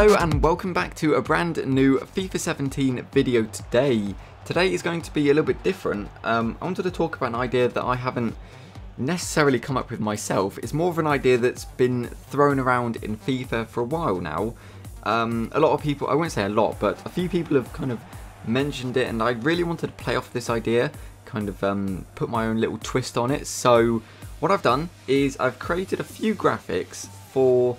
Hello and welcome back to a brand new FIFA 17 video today. Today is going to be a little bit different. Um, I wanted to talk about an idea that I haven't necessarily come up with myself. It's more of an idea that's been thrown around in FIFA for a while now. Um, a lot of people, I won't say a lot, but a few people have kind of mentioned it and I really wanted to play off this idea, kind of um, put my own little twist on it. So what I've done is I've created a few graphics for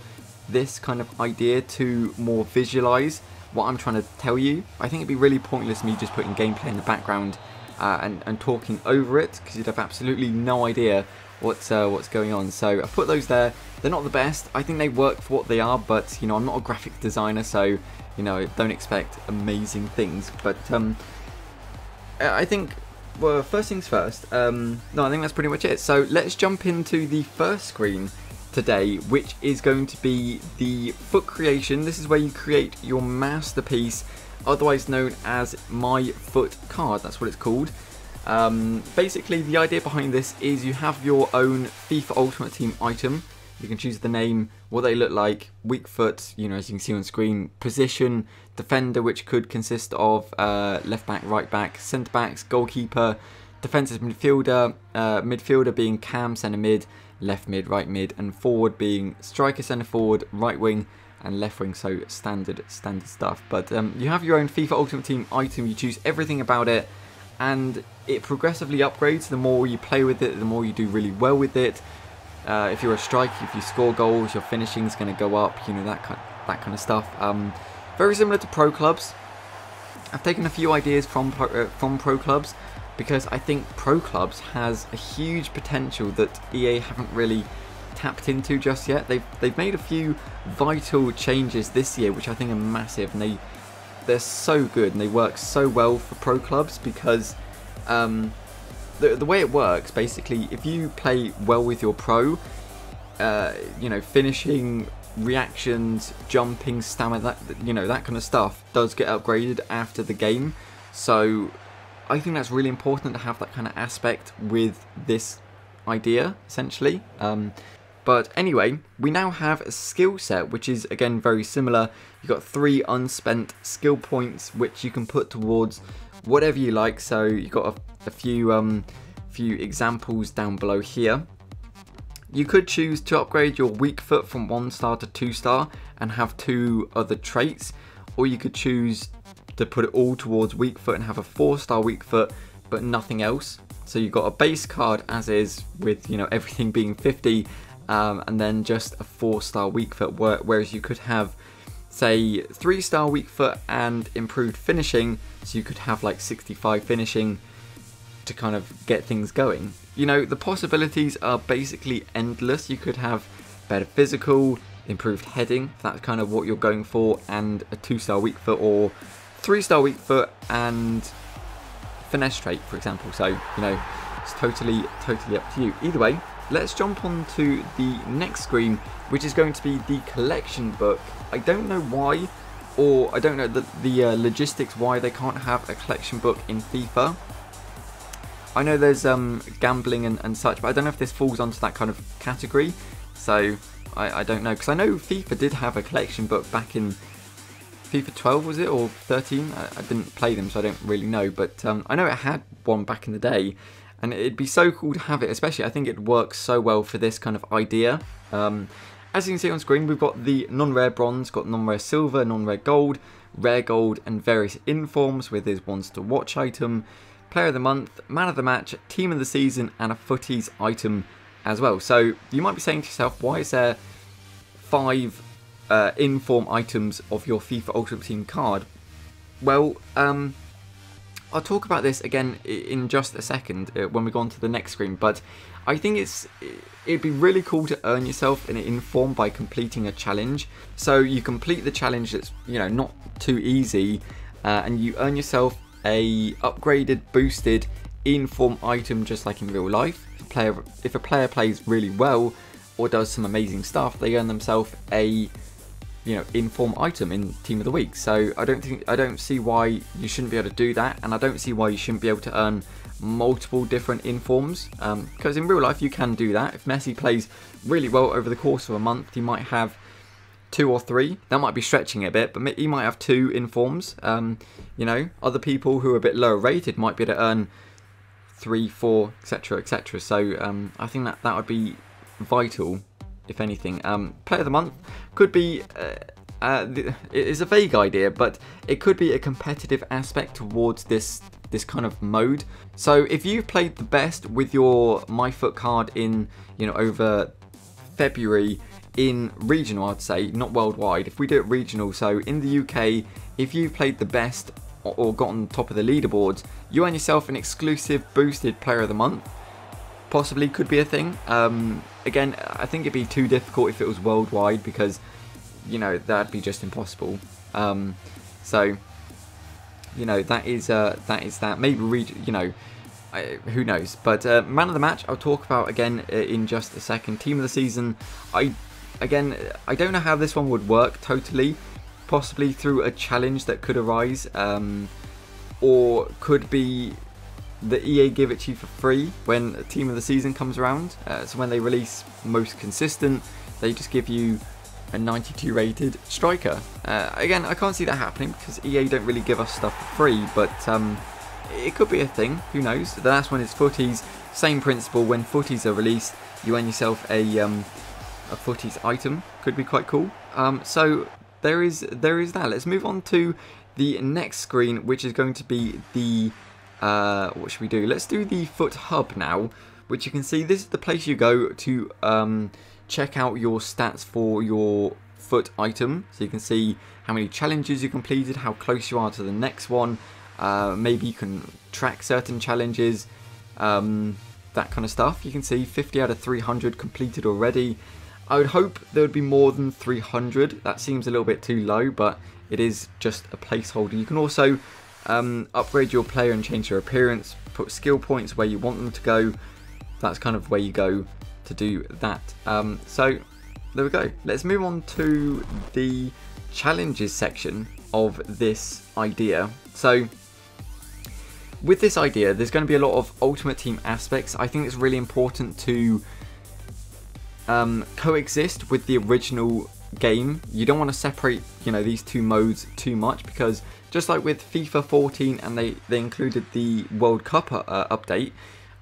this kind of idea to more visualize what I'm trying to tell you. I think it'd be really pointless me just putting gameplay in the background uh, and, and talking over it because you'd have absolutely no idea what's uh, what's going on. So I put those there. They're not the best. I think they work for what they are, but you know I'm not a graphic designer, so you know don't expect amazing things. But um, I think well first things first. Um, no, I think that's pretty much it. So let's jump into the first screen today, which is going to be the FUT creation. This is where you create your masterpiece, otherwise known as My FUT card. That's what it's called. Um, basically, the idea behind this is you have your own FIFA Ultimate Team item. You can choose the name, what they look like, weak foot, you know, as you can see on screen, position, defender, which could consist of uh, left back, right back, centre backs, goalkeeper, defensive midfielder, uh, midfielder being cam, centre mid, left mid, right mid, and forward being striker, centre forward, right wing, and left wing. So standard, standard stuff. But um, you have your own FIFA Ultimate Team item. You choose everything about it, and it progressively upgrades. The more you play with it, the more you do really well with it. Uh, if you're a striker, if you score goals, your finishing is going to go up. You know that kind, that kind of stuff. Um, very similar to pro clubs. I've taken a few ideas from uh, from pro clubs because I think Pro Clubs has a huge potential that EA haven't really tapped into just yet. They've they've made a few vital changes this year, which I think are massive, and they they're so good and they work so well for pro clubs because um, the the way it works basically, if you play well with your pro, uh, you know, finishing reactions, jumping, stamina, that you know that kind of stuff does get upgraded after the game. So I think that's really important to have that kind of aspect with this idea, essentially. Um, but anyway, we now have a skill set, which is again very similar. You've got three unspent skill points, which you can put towards whatever you like. So you've got a, a few um, few examples down below here. You could choose to upgrade your weak foot from one star to two star and have two other traits, or you could choose to put it all towards weak foot and have a four star weak foot but nothing else. So you've got a base card as is with you know everything being 50 um, and then just a four star weak foot whereas you could have say three star weak foot and improved finishing so you could have like 65 finishing to kind of get things going. You know the possibilities are basically endless. You could have better physical, improved heading, that's kind of what you're going for, and a two star weak foot or three star weak foot and finesse trait, for example. So, you know, it's totally, totally up to you. Either way, let's jump on to the next screen, which is going to be the collection book. I don't know why, or I don't know the, the uh, logistics why they can't have a collection book in FIFA. I know there's um, gambling and, and such, but I don't know if this falls onto that kind of category. So I, I don't know, because I know FIFA did have a collection book back in FIFA 12 was it or 13? I, I didn't play them, so I don't really know. But um, I know it had one back in the day, and it'd be so cool to have it. Especially, I think it works so well for this kind of idea. Um, as you can see on screen, we've got the non-rare bronze, got non-rare silver, non-rare gold, rare gold, and various informs with his ones to watch item, player of the month, man of the match, team of the season, and a Futties item as well. So you might be saying to yourself, why is there five uh, inform items of your FIFA Ultimate Team card? Well, um, I'll talk about this again in just a second uh, when we go on to the next screen, but I think it's it'd be really cool to earn yourself an inform by completing a challenge. So you complete the challenge that's you know not too easy, uh, and you earn yourself a upgraded, boosted inform item just like in real life. If a player, if a player plays really well or does some amazing stuff, they earn themselves a you know inform item in team of the week so i don't think i don't see why you shouldn't be able to do that and i don't see why you shouldn't be able to earn multiple different informs because um, in real life you can do that if messi plays really well over the course of a month you might have two or three. That might be stretching a bit, but he might have two informs. Um, you know, other people who are a bit lower rated might be able to earn three, four, etc., etc. So um, I think that that would be vital, if anything. Um, Player of the month could be. Uh, uh, it is a vague idea, but it could be a competitive aspect towards this this kind of mode. So if you've played the best with your MyFUT card in you know over February in regional, I'd say, not worldwide. If we do it regional, so in the UK, if you've played the best or got on top of the leaderboards, you earn yourself an exclusive boosted player of the month. Possibly could be a thing. Um, again, I think it'd be too difficult if it was worldwide because, you know, that'd be just impossible. Um, so, you know, that is uh, that is that. Maybe read, you know, who knows. But uh, man of the match, I'll talk about again uh, in just a second. Team of the season, I again, I don't know how this one would work totally. Possibly through a challenge that could arise, um, or could be the EA give it to you for free when Team of the Season comes around. Uh, so when they release most consistent, they just give you a 92 rated striker. Uh, again, I can't see that happening because EA don't really give us stuff for free, but um, it could be a thing. Who knows? The last one is Futties. Same principle. When Futties are released, you earn yourself a um, a Futties item. Could be quite cool. Um, so there is there is that. Let's move on to the next screen, which is going to be the uh, what should we do? Let's do the FUT hub now, which you can see this is the place you go to um, check out your stats for your FUT item. So you can see how many challenges you completed, how close you are to the next one. Uh, maybe you can track certain challenges, um, that kind of stuff. You can see 50 out of 300 completed already. I would hope there would be more than 300. That seems a little bit too low, but it is just a placeholder. You can also um, upgrade your player and change their appearance, put skill points where you want them to go. That's kind of where you go to do that. Um, so there we go. Let's move on to the challenges section of this idea. So with this idea, there's going to be a lot of Ultimate Team aspects. I think it's really important to um, coexist with the original game. You don't want to separate, you know, these two modes too much because just like with FIFA 14 and they, they included the World Cup uh, update,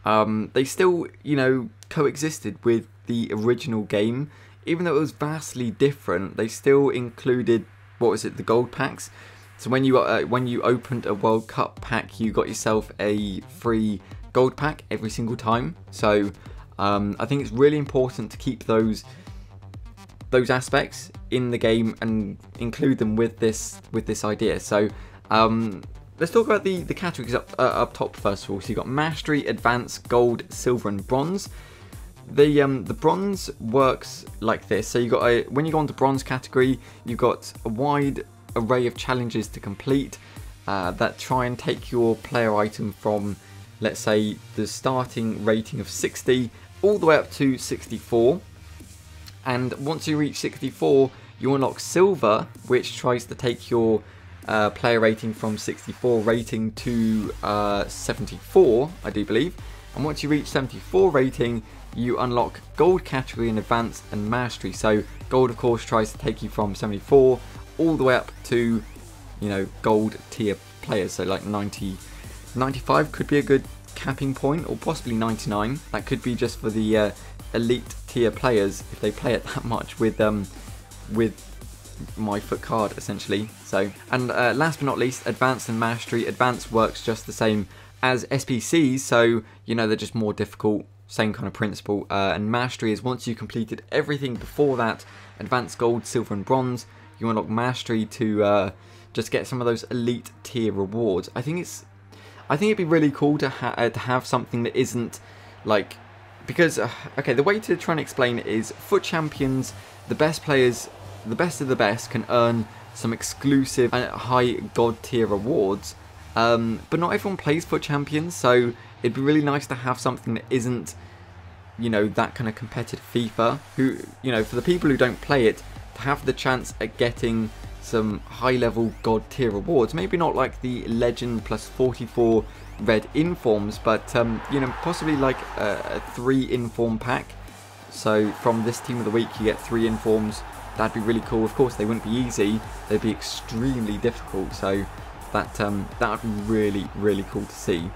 um, they still, you know, coexisted with the original game. Even though it was vastly different, they still included, what was it, the gold packs. So when you uh, when you opened a World Cup pack, you got yourself a free gold pack every single time. So um, I think it's really important to keep those those aspects in the game and include them with this with this idea. So um, let's talk about the the categories up uh, up top first of all. So you have got mastery, advanced, gold, silver, and bronze. The um, the bronze works like this. So you got a when you go into bronze category, you've got a wide array of challenges to complete uh, that try and take your player item from let's say the starting rating of 60 all the way up to 64 and once you reach 64 you unlock silver which tries to take your uh, player rating from 64 rating to uh, 74 I do believe. And once you reach 74 rating you unlock gold category in advanced and mastery. So gold of course tries to take you from 74 all the way up to you know gold tier players. So like 90 95 could be a good capping point, or possibly 99. That could be just for the uh, elite tier players if they play it that much with um, with MyFUT card essentially. So, and uh, last but not least, advanced and mastery. Advanced works just the same as SBCs, so you know they're just more difficult. Same kind of principle. Uh, and mastery is once you completed everything before that, advanced gold, silver, and bronze, you unlock mastery to uh, just get some of those elite tier rewards. I think it's I think it'd be really cool to, ha uh, to have something that isn't like because uh, okay the way to try and explain it is FUT champions the best players the best of the best can earn some exclusive and high god tier rewards um, but not everyone plays FUT champions so it'd be really nice to have something that isn't you know that kind of competitive FIFA who you know for the people who don't play it to have the chance at getting some high level god tier rewards. Maybe not like the legend plus 44 red informs, but um, you know possibly like a, a, three inform pack. So from this team of the week you get three informs that'd be really cool. Of course, they wouldn't be easy; they'd be extremely difficult. So that um, that would be really, really cool to see.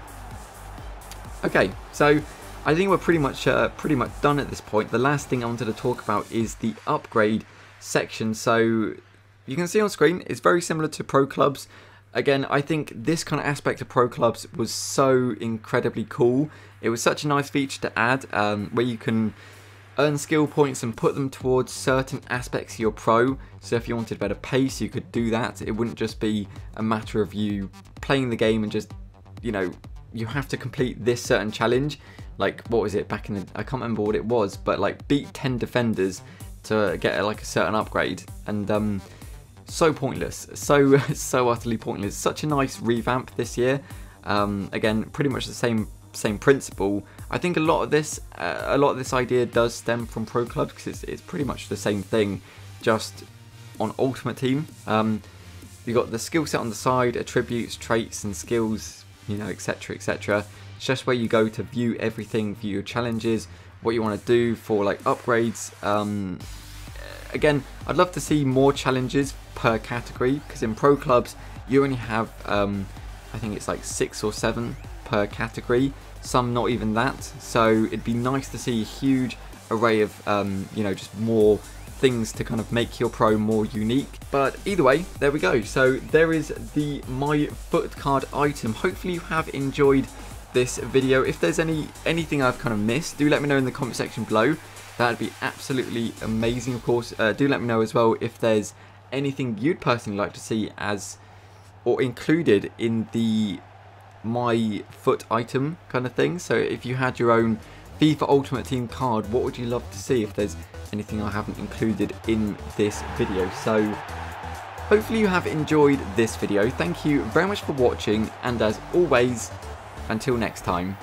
Okay, so I think we're pretty much uh, pretty much done at this point. The last thing I wanted to talk about is the upgrade section. So you can see on screen, it's very similar to Pro Clubs. Again, I think this kind of aspect of Pro Clubs was so incredibly cool. It was such a nice feature to add, um, where you can earn skill points and put them towards certain aspects of your pro. So if you wanted better pace, you could do that. It wouldn't just be a matter of you playing the game and just, you know, you have to complete this certain challenge. Like, what was it back in the, I can't remember what it was, but like beat 10 defenders to get like a certain upgrade. And um, so pointless, so, so utterly pointless. Such a nice revamp this year. Um, again, pretty much the same same principle. I think a lot of this, uh, a lot of this idea does stem from Pro Clubs because it's, it's pretty much the same thing, just on Ultimate Team. Um, you got the skill set on the side, attributes, traits, and skills, you know, etc., etc. It's just where you go to view everything, view your challenges, what you want to do for like upgrades. Um, again, I'd love to see more challenges per category because in Pro Clubs you only have, um, I think it's like six or seven per category, some not even that. So it'd be nice to see a huge array of, um, you know, just more things to kind of make your pro more unique. But either way, there we go. So there is the My FUT card item. Hopefully you have enjoyed this video. If there's any anything I've kind of missed, do let me know in the comment section below. That'd be absolutely amazing, of course. Uh, do let me know as well if there's anything you'd personally like to see as or included in the my FUT item kind of thing. So if you had your own FIFA Ultimate Team card, what would you love to see if there's anything I haven't included in this video? So hopefully you have enjoyed this video. Thank you very much for watching and as always, until next time.